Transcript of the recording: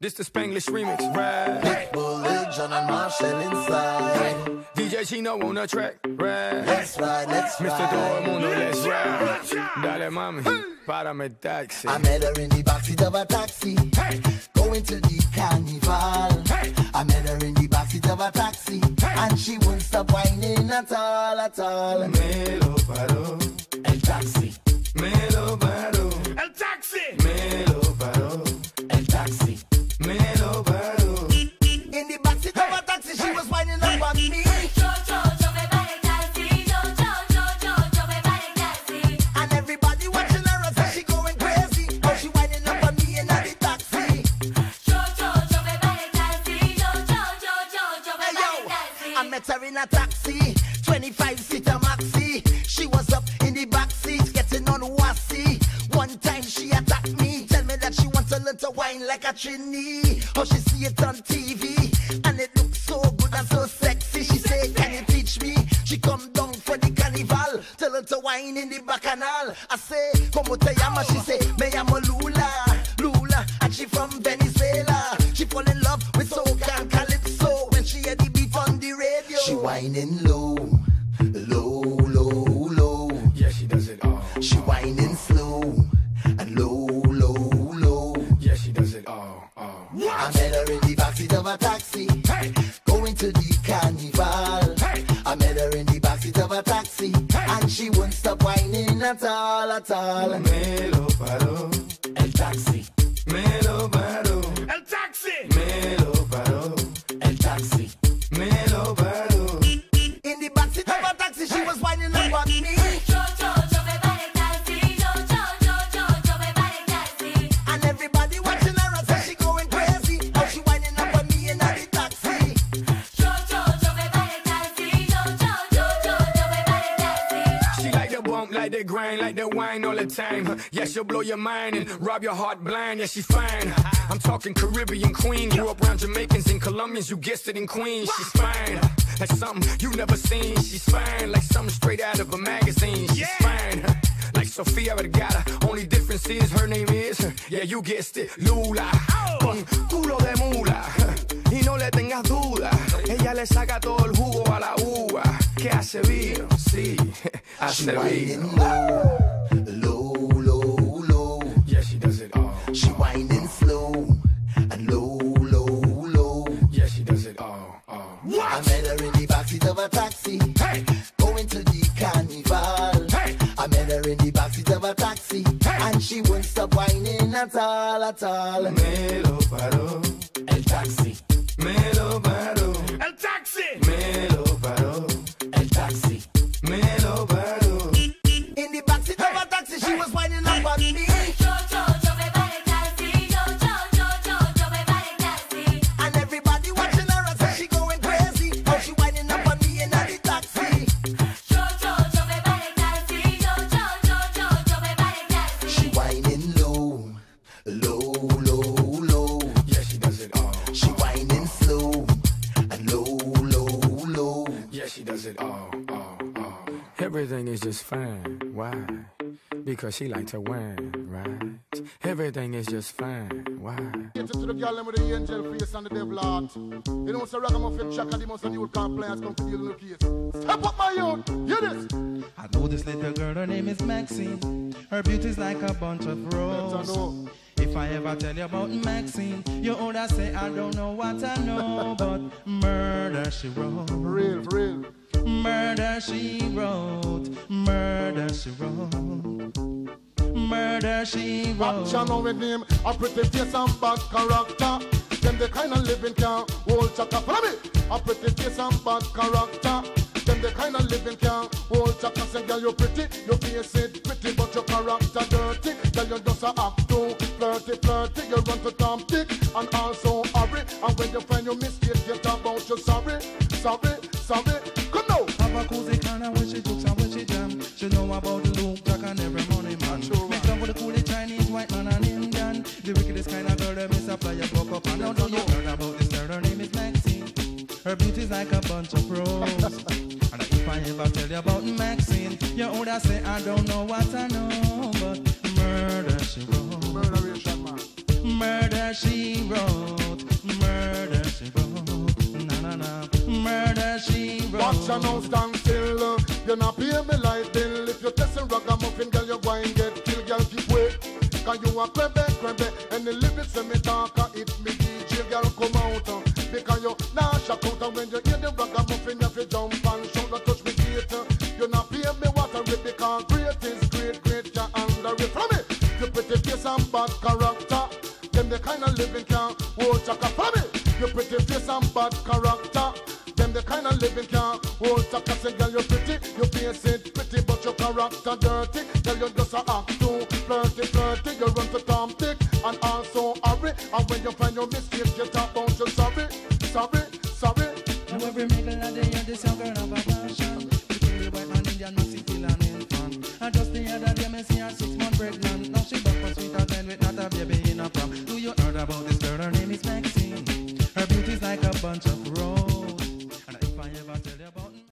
This the Spanglish remix, right? Pitbull, Jon and Machel inside. DJ Chino on the track, right? Let's ride, let's Mr. ride. Todo el mundo, let's ride. Dale mami, párame taxi. I met her in the backseat of a taxi. Going to the carnival. I met her in the backseat of a taxi. And she won't stop whining at all, at all. Me lo paró, El taxi, me lo paró, met her in a taxi, 25 seater maxi. She was up in the back seat, getting on wassy. One time she attacked me, tell me that she wants a little wine like a trini. Oh, she see it on TV, and it looks so good and so sexy. She say, Can you teach me? She come down for the carnival, tell her to wine in the bacchanal. I say, Como te llama? She say, Me llamo Lula, Lula, and she from Venezuela. She whining low, low, low, low. Yeah, she does it all. She whining slow and low, low, low. Yeah, she does it all, all. I met her in the backseat of a taxi, going to the carnival. I met her in the backseat of a taxi, and she won't stop whining at all, at all. Me lo like the grind, like the wine all the time. Yeah, she'll blow your mind and rob your heart blind. Yeah, she fine. I'm talking Caribbean queen. Grew up around Jamaicans and Colombians. You guessed it in Queens. She's fine. Like something you never seen. She's fine. Like something straight out of a magazine. She's fine. Like Sofia Vergara. Only difference is her name is. Yeah, you guessed it. Lula. Oh. Con culo de mula. Y no le tengas duda. Ella le saca todo el jugo a la uva. Que hace vino, sí, hace whining low, low, low, low. Yeah, she does it all. She whining slow and low, low, low. Yeah, she does it all, all. I met her in the backseat of a taxi, going to the carnival. I met her in the backseat of a taxi, and she won't stop whining at all, at all. Me lo paró, El taxi, Everything is just fine. Why? Because she like to win, right? Everything is just fine. Why? Get to the girl them with the angel face and the devil heart. You know, so ragamuffin chaka, the most of the old compliance come to deal in the case. Step up my youth, hear this. I know this little girl, her name is Maxine. Her beauty's like a bunch of roses. If I ever tell you about Maxine, you older say I don't know what I know, but murder she wrote, For real, for real. Murder she wrote, murder she wrote, murder she wrote. Action on with him, a pretty face and bad character. Them the kind of living can hold chaka. Follow me. A pretty face and bad character. Them the kind of living can hold chaka. Say, girl, you pretty, your face it pretty, but your character dirty. Girl, you just a act too flirty, flirty. You run to Tom Dick and also hurry. And when you find your mistake, get about you sorry, sorry, sorry. Come now. Have a cozy kind of when she jokes and when she jam. She know about the Luke Jack and every money man. Make love with the coolest Chinese, white man and Indian. The wickedest kind of girl that miss a flyer walk up and down. Don't you heard about this girl? Her name is Maxine. Her beauty's like a bunch of roses. and if I ever tell you about Maxine, you older say I don't know what I know, but murder she wrote, murder she wrote. Watch her now stand still. uh, You not pay me light bill. If you're testing ragamuffin, girl, you're going to get killed. Girl, keep wait. Cause you a crebe, crebe. And the lyrics when me talk, it me DJ, girl, come out. uh, Because you nah shock out. And when you hear the ragamuffin, you have to jump and shout, not touch me gate. uh, You not pay me rip because great is great, great, you under it. From me, you pretty face and bad character. Them the kind of living can hold chaka. From me, you pretty face and bad character. Them the kind of living can hold chaka. Say, girl, you're pretty, you face it pretty, but your character dirty. Girl, you just a act too flirty, flirty. You run to Tom Dick and also hurry. And when you find your mistake, you talk